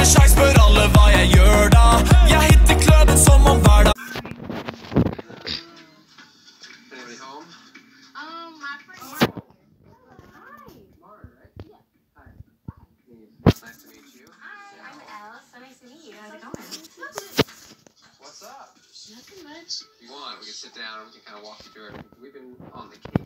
med sjans, spør alle hva jeg gjør da. Jeg hitter kløben som om hver dag Nothing much. If you want, we can sit down and we can kind of walk you through it. We've been on the case